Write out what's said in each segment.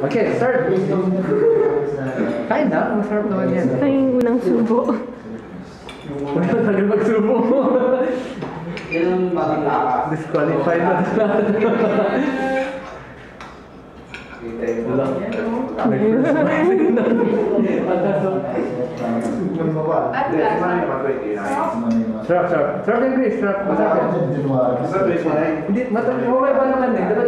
Okay, start. Kain na, masarap naman yan. Ito yung unang subo. Wala tagal magsubo. Yan ang makakaka. Disqualified na lahat. Prize na. Sarap, sarap. Sarap yung Chris, sarap. Masarap yan. Hindi, matap. Okay pa naman eh. Dapat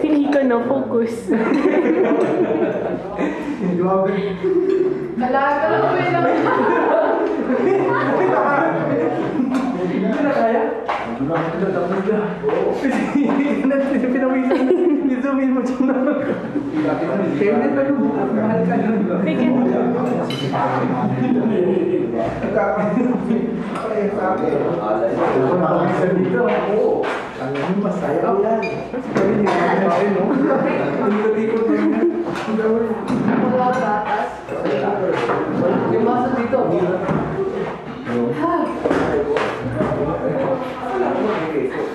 Hindi ko na focus. Alaga lang ko lang. Hindi na kaya. Ito, tapos na. Pinawisan na. I-zoom in mo dyan na. Kaya pa yung mahal ka nun. Sige. dito. Ang masaya. Sabi niya, kain, no? Ang ikot-ikot na yan. Ang gawin. Wala gatas. Yung masa dito.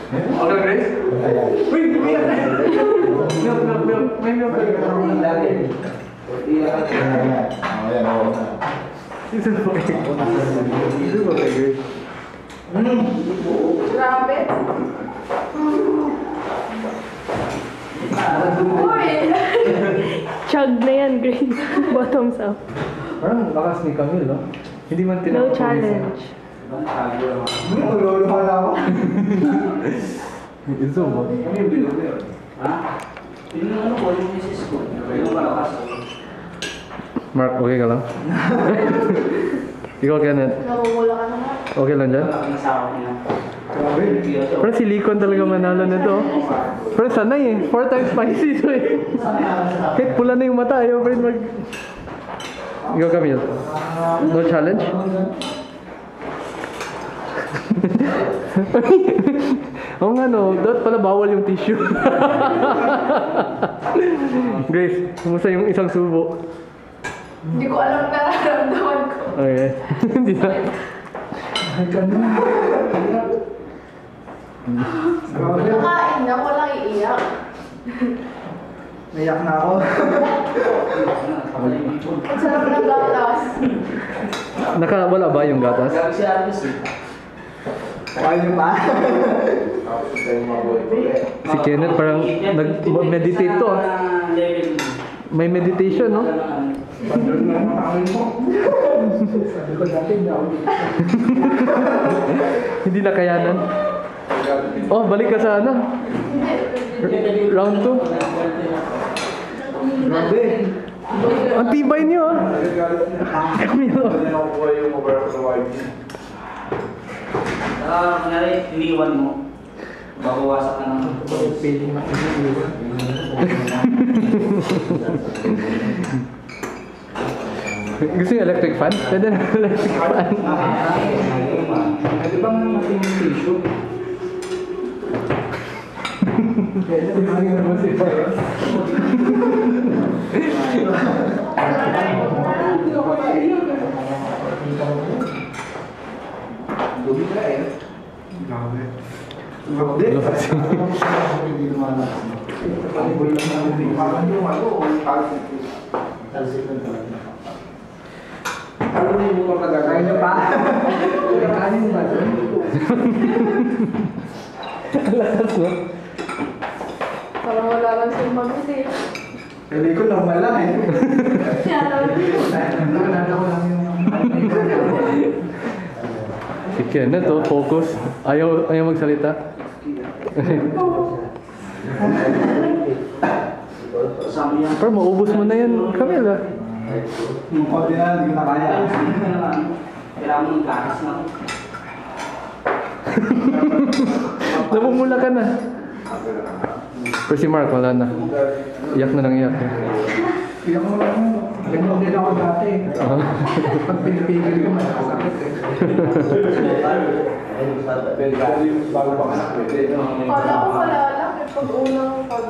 Okay, Grace? Uy, umiyak na. Milk, milk, milk. May milk. Ito po kay Ito po kay Grace. Grabe. Uy! Chug na yan, Grace. Bottoms up. Parang lakas ni Camille, no? Hindi man No tinapos. challenge. Ito ba? Ha? Yun yung ano ko, yung misis ko. Yung malakas. Mark, okay ka lang? Ikaw, Kenneth. Namumula ka naman. Okay lang dyan? Pero si Likon talaga manalo na to. Pero sanay eh. Four times spicy to eh. Kahit pula na yung mata, ayaw pa rin mag... Ikaw, Camille. No challenge? Oo nga no, dapat pala bawal yung tissue. Grace, kumusta yung isang subo? Hindi ko alam nararamdaman ko. Okay. Hindi na. Nakain na, walang iiyak. Naiyak na ako. Ang sarap ng gatas. Nakawala ba yung gatas? Gabi si Alice eh. Niyo pa? Si Kenneth parang nag-meditate to ah. May meditation, no? Hindi na kayanan. Oh, balik ka sa ano? Round 2. Grabe. Ang tibay niyo ah. Camilo. Ah, kunyari, iniwan mo. Babawasak ka ng Feeling makikiliwan. Gusto yung electric fan? Pwede na electric fan. Pwede bang mating tissue? Pwede bang mo si Grabe. Grabe. Lang namin. Parang yung motor na gagawin niya pa? Kanin ba? Lakas, no? Parang wala lang siyang mabili. Hindi ko lang wala eh. Naalala ko lang yung... Si Kenneth, oh, focus. Ayaw, ayaw magsalita. Pero maubos mo na yan, Camila. Yung konti na, hindi ko na kaya. Kailangan mo ng gatas na. Namumula ka na. Pero si Mark, wala na. Iyak na lang iyak. Kaya ko lang, ganyan din ako dati. Pag pinipigil ko, masakit eh. Kala ko wala lang. eh, Pag unang pag